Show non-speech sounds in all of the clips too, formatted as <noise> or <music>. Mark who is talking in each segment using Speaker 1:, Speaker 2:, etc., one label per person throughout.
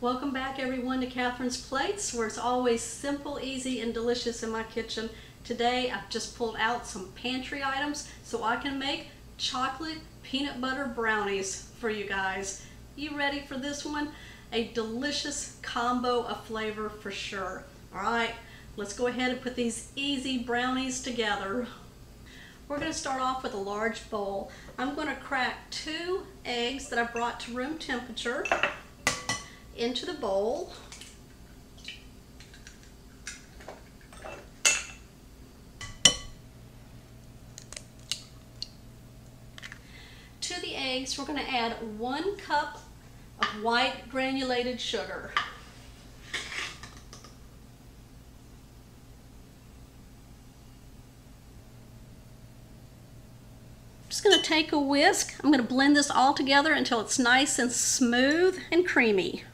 Speaker 1: Welcome back everyone to Catherine's Plates where it's always simple, easy, and delicious in my kitchen. Today I've just pulled out some pantry items so I can make chocolate peanut butter brownies for you guys. You ready for this one? A delicious combo of flavor for sure. Alright, let's go ahead and put these easy brownies together. We're going to start off with a large bowl. I'm going to crack two eggs that I brought to room temperature into the bowl. To the eggs, we're going to add one cup of white granulated sugar. just going to take a whisk. I'm going to blend this all together until it's nice and smooth and creamy.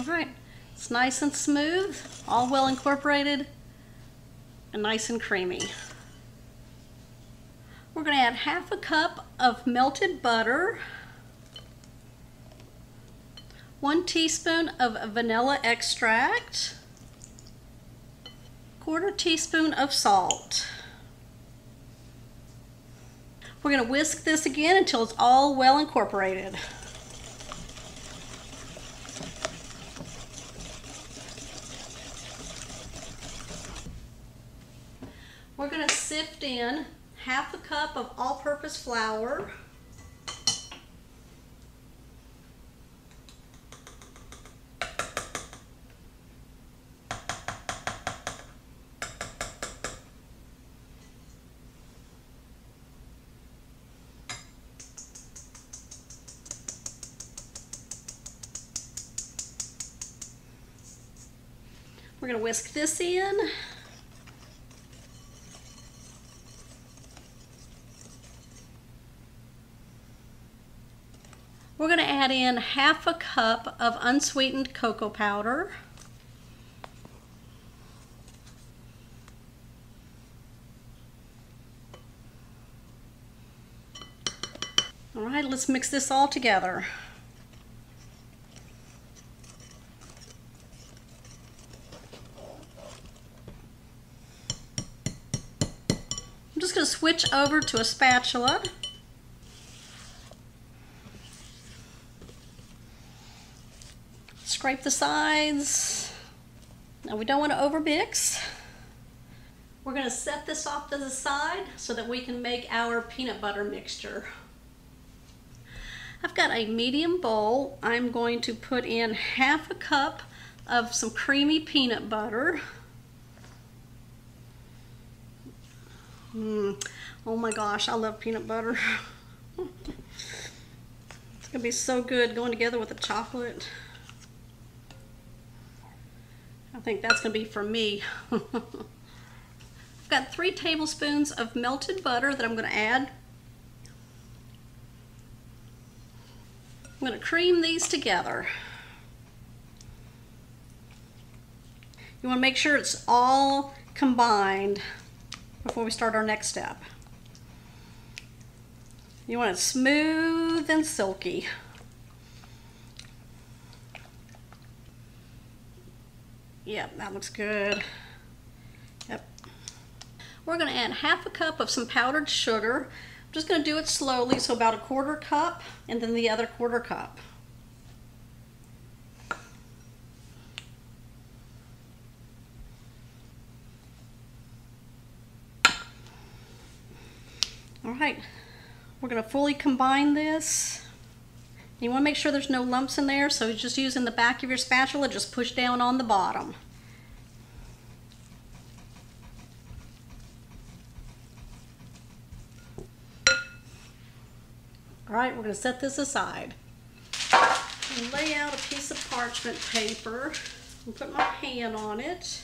Speaker 1: All right, it's nice and smooth, all well incorporated, and nice and creamy. We're going to add half a cup of melted butter, one teaspoon of vanilla extract, quarter teaspoon of salt. We're going to whisk this again until it's all well incorporated. We're going to sift in half a cup of all-purpose flour, We're going to whisk this in. We're going to add in half a cup of unsweetened cocoa powder. All right, let's mix this all together. I'm just going to switch over to a spatula. Scrape the sides. Now we don't want to overmix. We're going to set this off to the side so that we can make our peanut butter mixture. I've got a medium bowl. I'm going to put in half a cup of some creamy peanut butter. Mm. Oh my gosh, I love peanut butter. <laughs> it's gonna be so good going together with the chocolate. I think that's gonna be for me. <laughs> I've got three tablespoons of melted butter that I'm gonna add. I'm gonna cream these together. You wanna make sure it's all combined before we start our next step. You want it smooth and silky. Yep, that looks good. Yep. We're going to add half a cup of some powdered sugar. I'm just going to do it slowly, so about a quarter cup and then the other quarter cup. All right, we're gonna fully combine this. You wanna make sure there's no lumps in there, so just using the back of your spatula, just push down on the bottom. All right, we're gonna set this aside. lay out a piece of parchment paper and put my pan on it.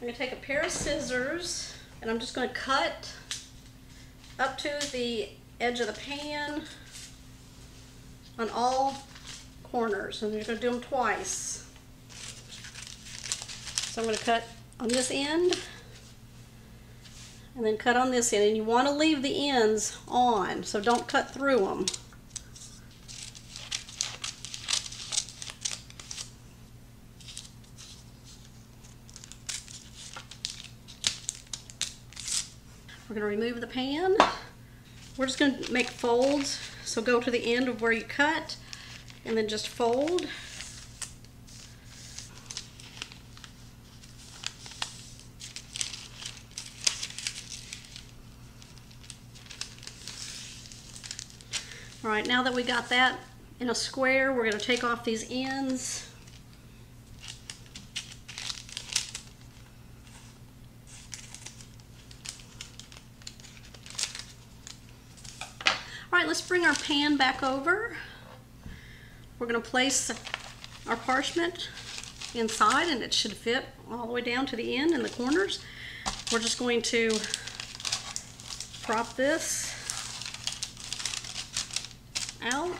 Speaker 1: I'm gonna take a pair of scissors and I'm just gonna cut up to the edge of the pan on all corners and you're going to do them twice. So I'm going to cut on this end and then cut on this end. And you want to leave the ends on, so don't cut through them. We're going to remove the pan. We're just going to make folds. So go to the end of where you cut and then just fold. All right, now that we got that in a square, we're going to take off these ends. Let's bring our pan back over. We're going to place our parchment inside and it should fit all the way down to the end in the corners. We're just going to prop this out.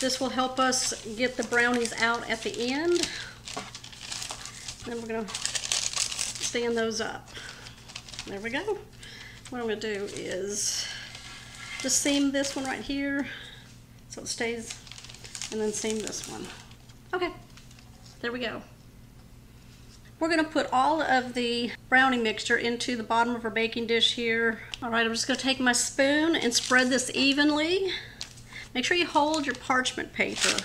Speaker 1: This will help us get the brownies out at the end. Then we're going to stand those up. There we go. What I'm going to do is just seam this one right here so it stays and then seam this one. Okay, there we go. We're gonna put all of the brownie mixture into the bottom of our baking dish here. All right, I'm just gonna take my spoon and spread this evenly. Make sure you hold your parchment paper.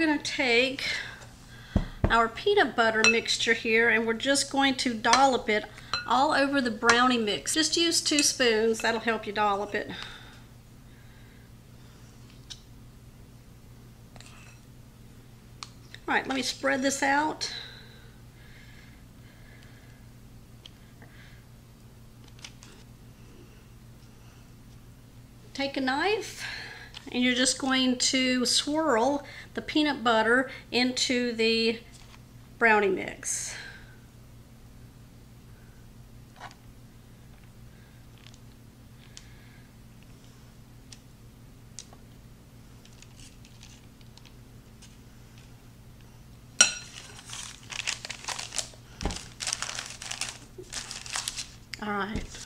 Speaker 1: Going to take our peanut butter mixture here and we're just going to dollop it all over the brownie mix. Just use two spoons, that'll help you dollop it. All right, let me spread this out. Take a knife and you're just going to swirl the peanut butter into the brownie mix. All right.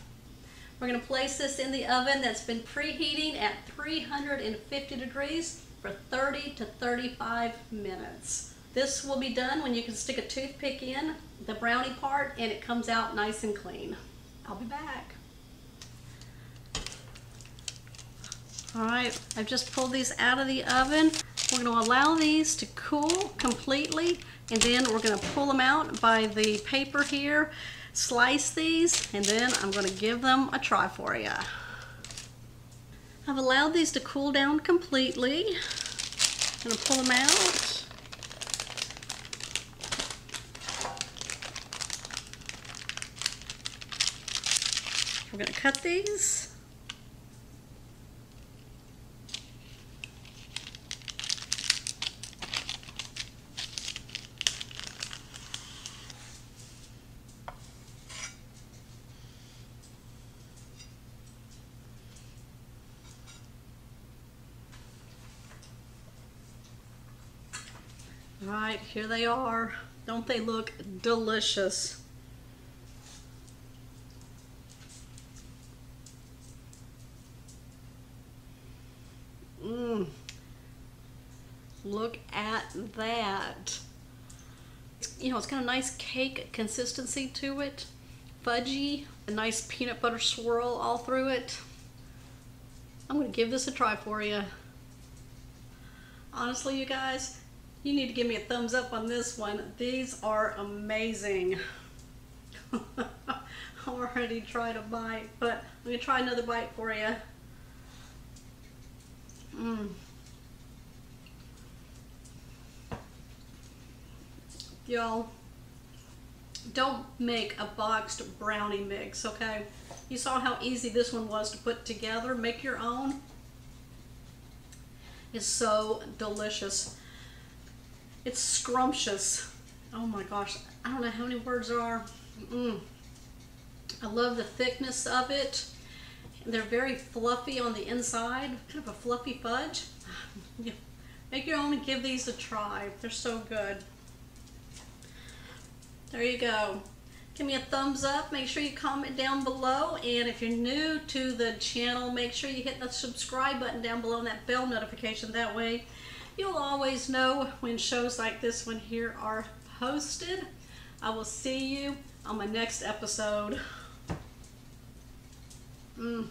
Speaker 1: We're going to place this in the oven that's been preheating at 350 degrees for 30 to 35 minutes. This will be done when you can stick a toothpick in the brownie part and it comes out nice and clean. I'll be back. All right, I've just pulled these out of the oven. We're going to allow these to cool completely and then we're going to pull them out by the paper here slice these, and then I'm going to give them a try for you. I've allowed these to cool down completely. I'm going to pull them out. We're going to cut these. Right, here they are. Don't they look delicious? Mmm. Look at that. You know, it's got a nice cake consistency to it. Fudgy, a nice peanut butter swirl all through it. I'm to give this a try for you. Honestly, you guys, you need to give me a thumbs up on this one. These are amazing. I <laughs> already tried a bite, but I'm gonna try another bite for you. Mmm. Y'all, don't make a boxed brownie mix, okay? You saw how easy this one was to put together. Make your own. It's so delicious. It's scrumptious. Oh my gosh, I don't know how many words there are. Mm. I love the thickness of it. They're very fluffy on the inside, kind of a fluffy fudge. <sighs> Make your own and give these a try. They're so good. There you go. Give me a thumbs up. Make sure you comment down below. And if you're new to the channel, make sure you hit the subscribe button down below and that bell notification. That way you'll always know when shows like this one here are posted. I will see you on my next episode. Mm.